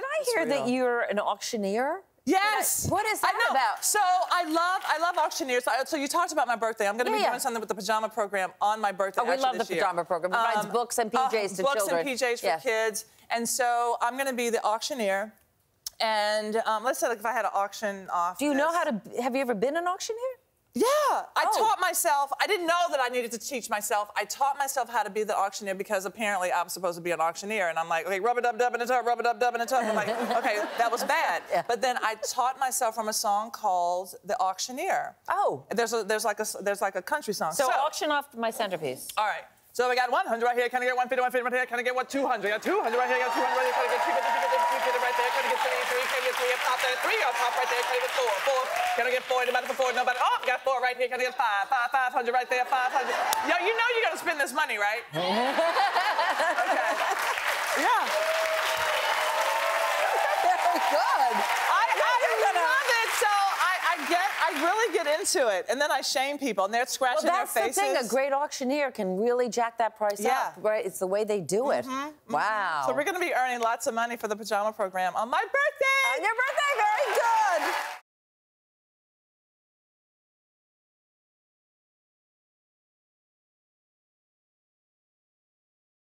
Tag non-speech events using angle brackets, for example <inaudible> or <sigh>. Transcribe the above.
Did I hear that you're an auctioneer? Yes. What is I that know. about? So I love I love auctioneers. So- So you talked about my birthday. I'm going to Yeah, be yeah. doing something with the pajama program on my birthday. Oh, we love the this year. Um, pajama program. It provides books and PJs to books children. and PJs for Yeah. kids. And so I'm going to be the auctioneer. And um, let's say like if I had an auction off. Do you know how to? Have you ever been an auctioneer? Yeah, I Oh. taught myself. I didn't know that I needed to teach myself. I taught myself how to be the auctioneer because apparently I'm supposed to be an auctioneer, and I'm like, okay, rub a dub dub in a tub, rub a dub dub in a tub. I'm like, <laughs> okay, that was bad. Yeah. But then I taught myself from a song called "The Auctioneer." Oh. There's a there's like a there's like a country song. So, auction off my centerpiece. all right. So we got 100 right here. Can I get 150, 150 right here? Can I get what 200? I got 200 right here. I got 200 right here. Can I get 250, 250, 250 right there? Can I get 3, 3, can I get 3 up top there? 3 up top right there. Can I get 4, 4? Can I get 4? Nobody for 4, nobody. Oh, got 4 right here. Can I get 5? 5, 500 right there. 500. Yo, you know you gotta spend this money, right? <laughs> okay. Yeah. Good. I, I love it. So I, I get, I really get into it, and then I shame people, and they're scratching Well, scratching that's the thing. A great auctioneer can really jack that price Yeah. up. Right? It's the way they do it. Mm-hmm, mm-hmm. Wow. So we're gonna be earning lots of money for the pajama program on my birthday. On your birthday.